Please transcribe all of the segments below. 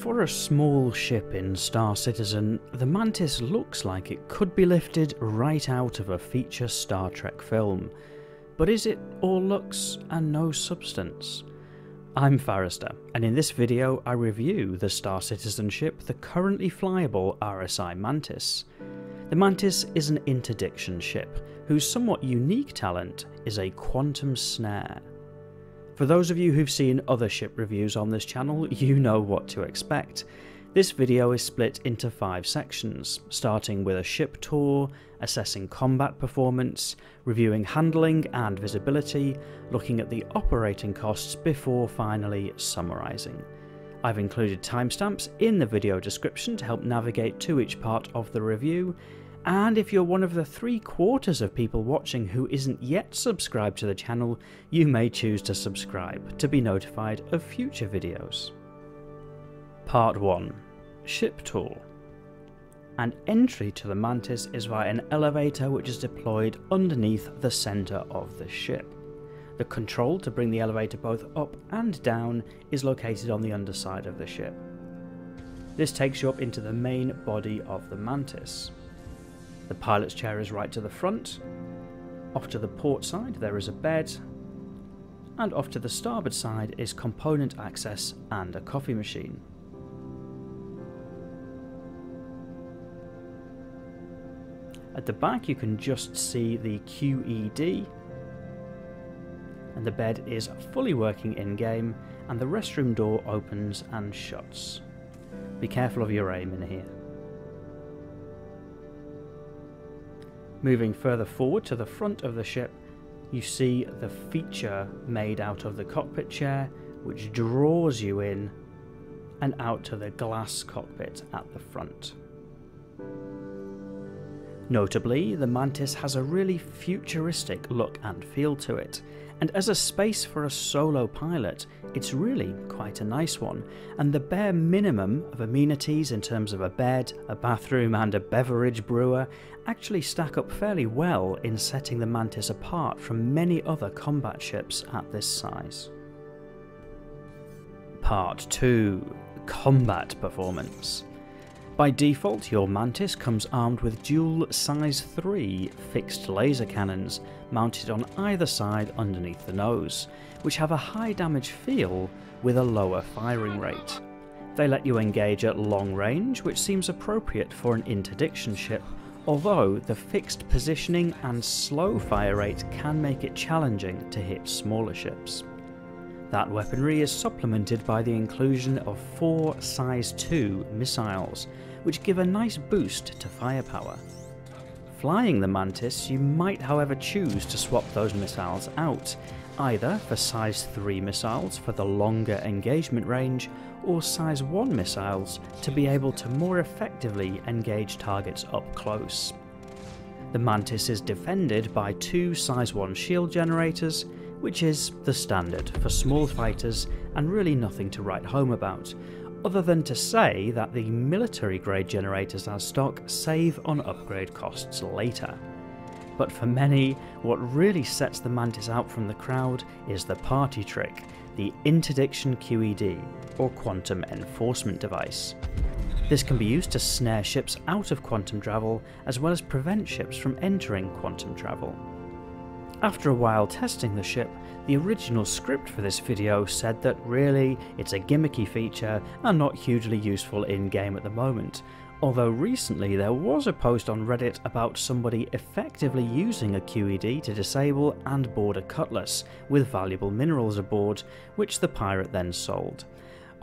For a small ship in Star Citizen, the Mantis looks like it could be lifted right out of a feature Star Trek film. But is it all looks and no substance? I'm Farrister, and in this video I review the Star Citizen ship, the currently flyable RSI Mantis. The Mantis is an interdiction ship, whose somewhat unique talent is a quantum snare. For those of you who've seen other ship reviews on this channel, you know what to expect. This video is split into five sections, starting with a ship tour, assessing combat performance, reviewing handling and visibility, looking at the operating costs before finally summarising. I've included timestamps in the video description to help navigate to each part of the review, and if you're one of the three quarters of people watching who isn't yet subscribed to the channel, you may choose to subscribe to be notified of future videos. Part 1 Ship Tour An entry to the Mantis is via an elevator which is deployed underneath the centre of the ship. The control to bring the elevator both up and down is located on the underside of the ship. This takes you up into the main body of the Mantis. The pilot's chair is right to the front. Off to the port side there is a bed. And off to the starboard side is component access and a coffee machine. At the back you can just see the QED and the bed is fully working in-game and the restroom door opens and shuts. Be careful of your aim in here. Moving further forward to the front of the ship, you see the feature made out of the cockpit chair, which draws you in and out to the glass cockpit at the front. Notably, the Mantis has a really futuristic look and feel to it, and as a space for a solo pilot, it's really quite a nice one, and the bare minimum of amenities in terms of a bed, a bathroom, and a beverage brewer actually stack up fairly well in setting the Mantis apart from many other combat ships at this size. Part 2 Combat Performance by default, your Mantis comes armed with dual size 3 fixed laser cannons mounted on either side underneath the nose, which have a high damage feel with a lower firing rate. They let you engage at long range, which seems appropriate for an interdiction ship, although the fixed positioning and slow fire rate can make it challenging to hit smaller ships. That weaponry is supplemented by the inclusion of four size 2 missiles, which give a nice boost to firepower. Flying the Mantis, you might however choose to swap those missiles out, either for size 3 missiles for the longer engagement range, or size 1 missiles to be able to more effectively engage targets up close. The Mantis is defended by two size 1 shield generators, which is the standard for small fighters and really nothing to write home about, other than to say that the military grade generators as stock save on upgrade costs later. But for many, what really sets the Mantis out from the crowd is the party trick, the Interdiction QED, or Quantum Enforcement Device. This can be used to snare ships out of quantum travel, as well as prevent ships from entering quantum travel. After a while testing the ship, the original script for this video said that really it's a gimmicky feature and not hugely useful in game at the moment, although recently there was a post on Reddit about somebody effectively using a QED to disable and board a cutlass with valuable minerals aboard, which the pirate then sold.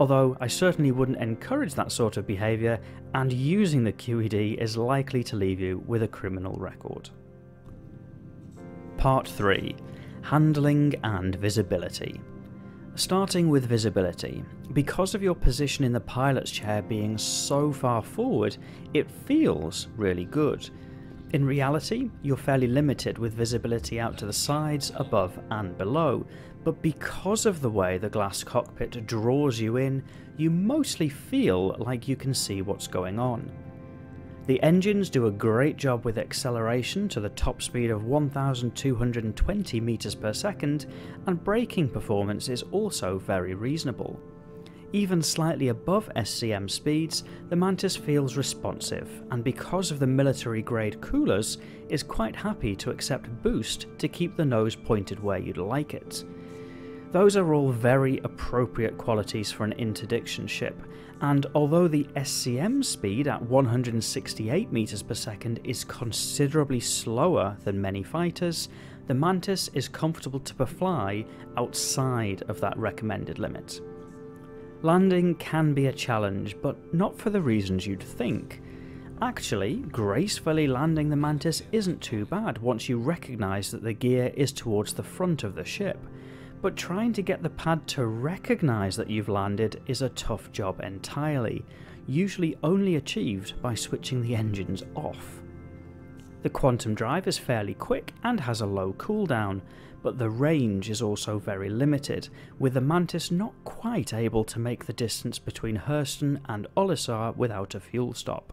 Although I certainly wouldn't encourage that sort of behaviour, and using the QED is likely to leave you with a criminal record. Part 3 Handling and Visibility. Starting with visibility, because of your position in the pilot's chair being so far forward, it feels really good. In reality, you're fairly limited with visibility out to the sides, above and below, but because of the way the glass cockpit draws you in, you mostly feel like you can see what's going on. The engines do a great job with acceleration to the top speed of 1220 meters per second, and braking performance is also very reasonable. Even slightly above SCM speeds, the Mantis feels responsive, and because of the military grade coolers, is quite happy to accept boost to keep the nose pointed where you'd like it. Those are all very appropriate qualities for an interdiction ship, and although the SCM speed at 168 meters per second is considerably slower than many fighters, the Mantis is comfortable to fly outside of that recommended limit. Landing can be a challenge, but not for the reasons you'd think. Actually, gracefully landing the Mantis isn't too bad once you recognise that the gear is towards the front of the ship but trying to get the pad to recognise that you've landed is a tough job entirely, usually only achieved by switching the engines off. The Quantum Drive is fairly quick and has a low cooldown, but the range is also very limited, with the Mantis not quite able to make the distance between Hurston and Olisar without a fuel stop.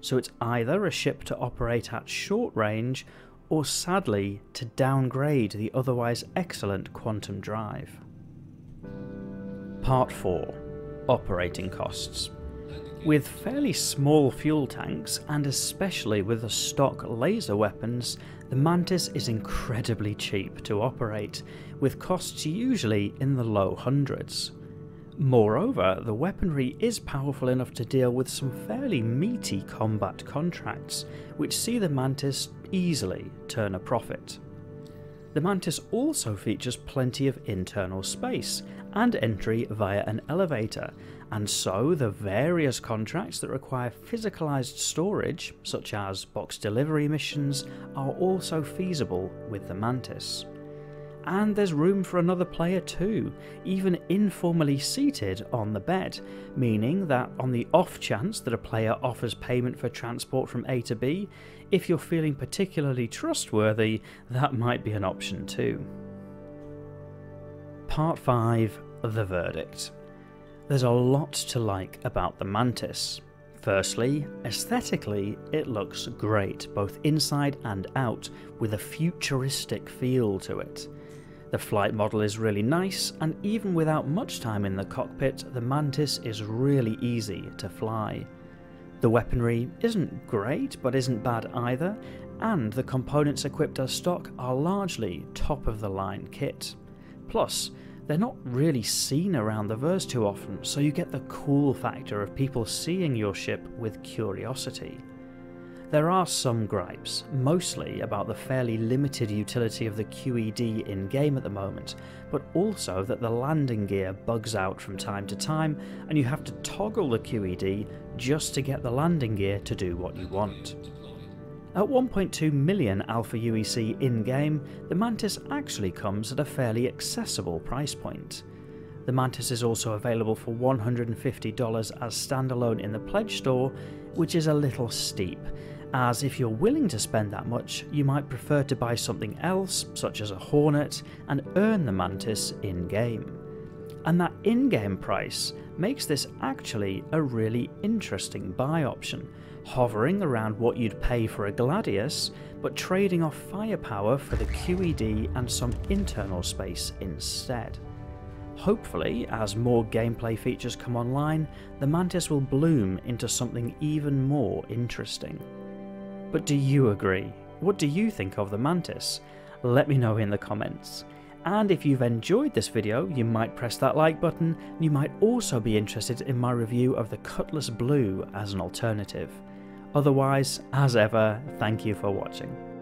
So it's either a ship to operate at short range or sadly to downgrade the otherwise excellent quantum drive. Part 4 Operating Costs. With fairly small fuel tanks, and especially with the stock laser weapons, the Mantis is incredibly cheap to operate, with costs usually in the low hundreds. Moreover, the weaponry is powerful enough to deal with some fairly meaty combat contracts, which see the Mantis easily turn a profit. The Mantis also features plenty of internal space and entry via an elevator, and so the various contracts that require physicalized storage, such as box delivery missions, are also feasible with the Mantis and there's room for another player too, even informally seated on the bed, meaning that on the off chance that a player offers payment for transport from A to B, if you're feeling particularly trustworthy, that might be an option too. Part 5 The Verdict. There's a lot to like about the Mantis. Firstly, aesthetically, it looks great, both inside and out, with a futuristic feel to it. The flight model is really nice, and even without much time in the cockpit, the Mantis is really easy to fly. The weaponry isn't great, but isn't bad either, and the components equipped as stock are largely top of the line kit. Plus, they're not really seen around the verse too often, so you get the cool factor of people seeing your ship with curiosity. There are some gripes, mostly about the fairly limited utility of the QED in game at the moment, but also that the landing gear bugs out from time to time and you have to toggle the QED just to get the landing gear to do what you want. At 1.2 million Alpha UEC in game, the Mantis actually comes at a fairly accessible price point. The Mantis is also available for $150 as standalone in the Pledge store, which is a little steep, as if you're willing to spend that much, you might prefer to buy something else, such as a Hornet, and earn the Mantis in game. And that in game price makes this actually a really interesting buy option, hovering around what you'd pay for a Gladius, but trading off firepower for the QED and some internal space instead. Hopefully, as more gameplay features come online, the Mantis will bloom into something even more interesting. But do you agree? What do you think of the Mantis? Let me know in the comments. And if you've enjoyed this video, you might press that like button, you might also be interested in my review of the Cutlass Blue as an alternative. Otherwise, as ever, thank you for watching.